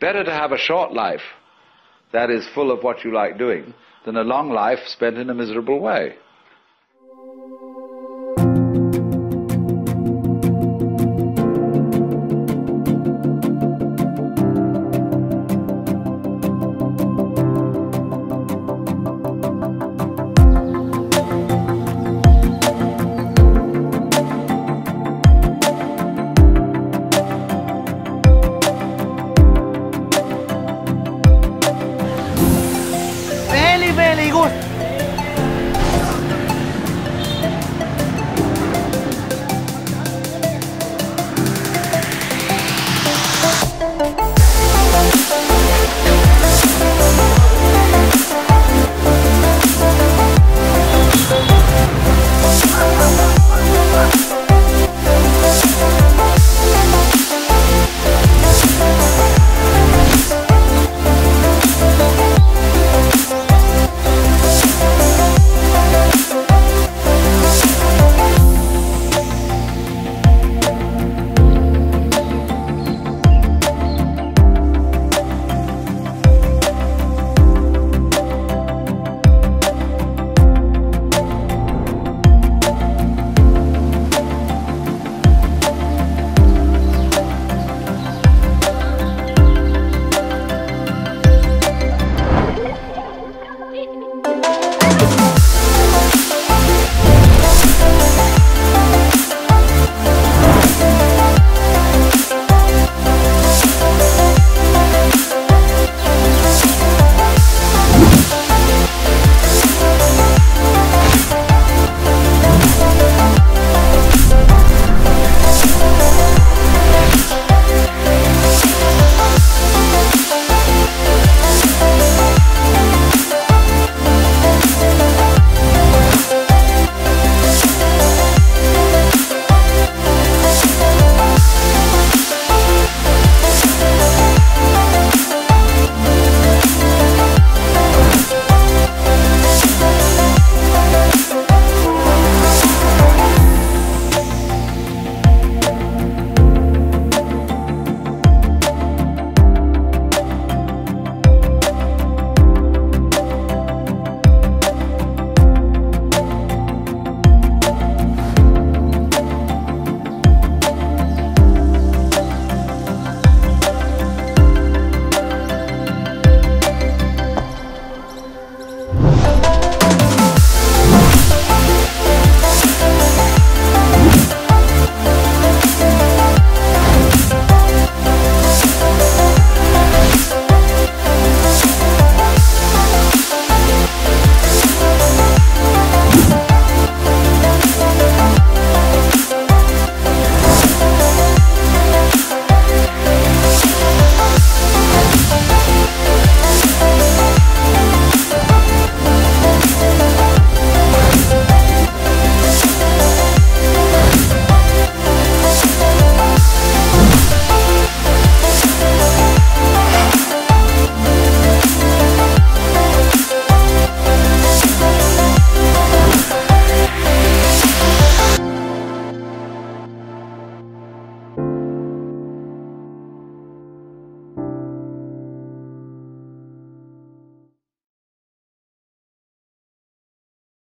Better to have a short life that is full of what you like doing than a long life spent in a miserable way.